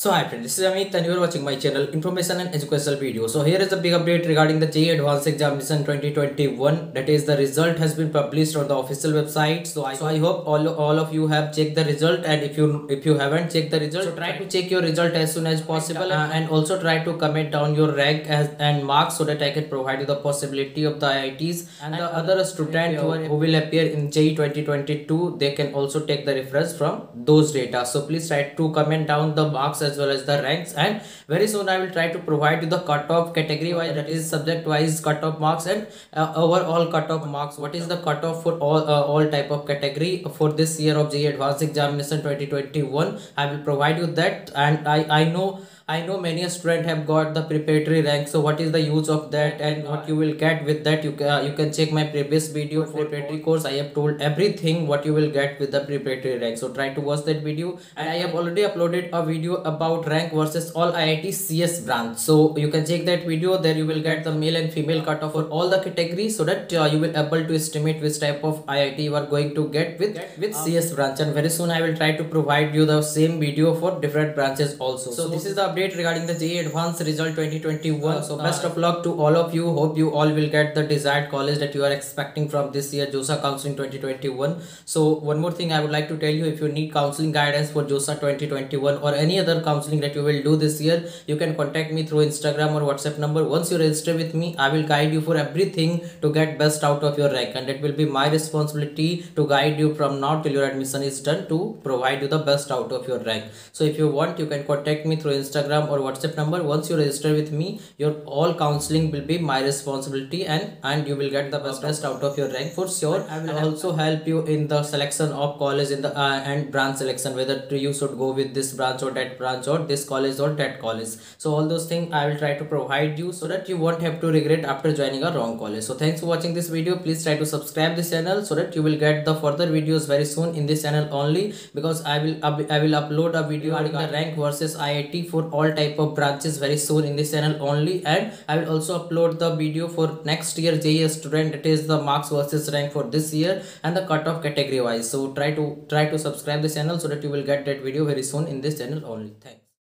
So hi friends, this is Amit and you are watching my channel Information and Educational Video. So here is a big update regarding the JEE Advanced Examination 2021. That is the result has been published on the official website. So I, so I hope all, all of you have checked the result and if you if you haven't checked the result, so try to check your result as soon as possible uh, and also try to comment down your rank as, and marks so that I can provide you the possibility of the IITs and the other student who, are, who will appear in JEE 2022 they can also take the reference from those data. So please try to comment down the marks as well as the ranks and very soon i will try to provide you the cutoff category wise that is subject wise cutoff marks and uh, overall cutoff marks what is the cutoff for all uh, all type of category for this year of JEE advanced examination 2021 i will provide you that and i i know I know many students have got the preparatory rank. So what is the use of that and what you will get with that? You can, uh, you can check my previous video for preparatory course. I have told everything what you will get with the preparatory rank. So try to watch that video. And I have already uploaded a video about rank versus all IIT CS branch. So you can check that video. There you will get the male and female cutoff for all the categories so that uh, you will able to estimate which type of IIT you are going to get with with uh, CS branch. And very soon I will try to provide you the same video for different branches also. So this is the update update regarding the JEE Advanced Result 2021. Uh, so best uh, of luck to all of you. Hope you all will get the desired college that you are expecting from this year JoSAA Counseling 2021. So one more thing I would like to tell you if you need counseling guidance for JoSAA 2021 or any other counseling that you will do this year, you can contact me through Instagram or WhatsApp number. Once you register with me, I will guide you for everything to get best out of your rank and it will be my responsibility to guide you from now till your admission is done to provide you the best out of your rank. So if you want, you can contact me through Instagram instagram or whatsapp number. Once you register with me your all counseling will be my responsibility and and you will get the best best out of your rank for sure. I will also help you in the selection of college in the uh, and branch selection whether you should go with this branch or that branch or this college or that college. So all those things i will try to provide you so that you won't have to regret after joining a wrong college. So thanks for watching this video. Please try to subscribe this channel so that you will get the further videos very soon in this channel only because i will i will upload a video regarding the rank versus iit for all type of branches very soon in this channel only. And i will also upload the video for next year JEE student it is the marks versus rank for this year and the cutoff category wise so try to try to subscribe this channel so that you will get that video very soon in this channel only